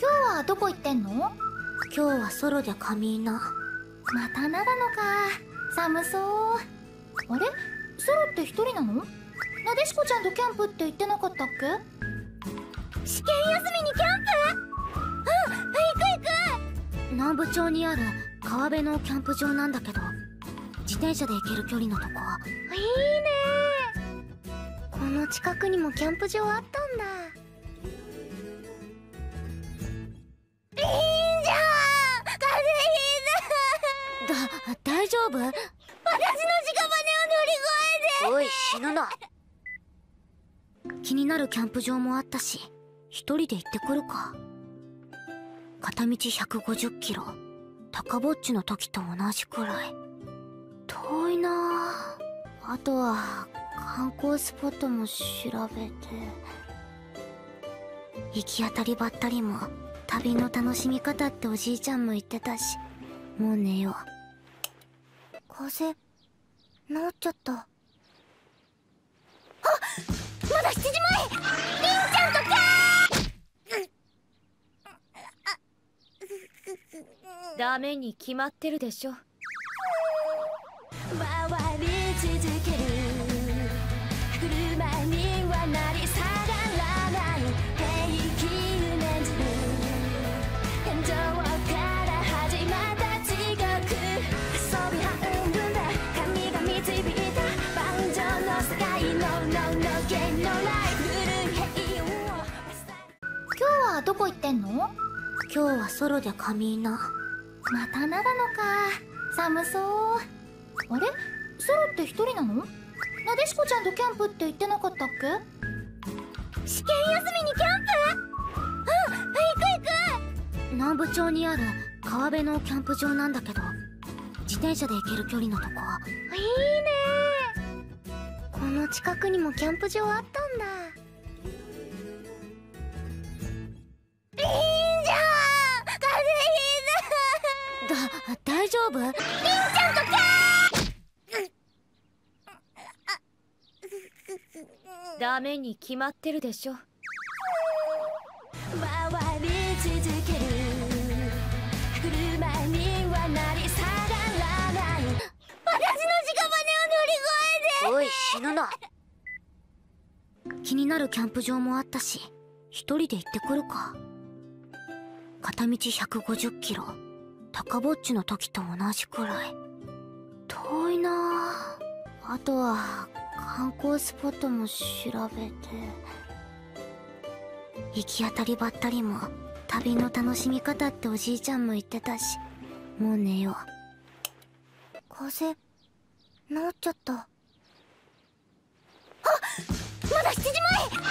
今日はどこ行ってんの？今日はソロで仮眠な。また長野か。寒そう。あれ？ソロって一人なの？なでしこちゃんとキャンプって言ってなかったっけ？試験休みにキャンプ？うん行く行く。南部町にある川辺のキャンプ場なんだけど自転車で行ける距離のとこ。いいね。この近くにもキャンプ場あった？死ぬな。気になるキャンプ場もあったし一人で行ってくるか。片道150キロ。高ぼっちの時と同じくらい。遠いな。あとは観光スポットも調べて。行き当たりばったりも旅の楽しみ方っておじいちゃんも言ってたし。もう寝よう。風邪治っちゃった。まだ7時前。りんちゃんとキダメに決まってるでしょ。回りはどこ行ってんの？今日はソロで仮眠な。また長野か。寒そう。あれ？ソロって一人なの？なでしこちゃんとキャンプって言ってなかったっけ？試験休みにキャンプ？うん行く行く。南部町にある川辺のキャンプ場なんだけど自転車で行ける距離のとこ。いいね。この近くにもキャンプ場あった？だ大丈夫？ダメに決まってるでしょ。回り続ける。車にはなり下がらない。私の屍を乗り越えておい死ぬな。気になるキャンプ場もあったし一人で行ってくるか。片道150キロ高ぼっちの時と同じくらい。遠いなあ。とは観光スポットも調べて。行き当たりばったりも旅の楽しみ方っておじいちゃんも言ってたし。もう寝よう。風邪治っちゃった。あまだ7時前！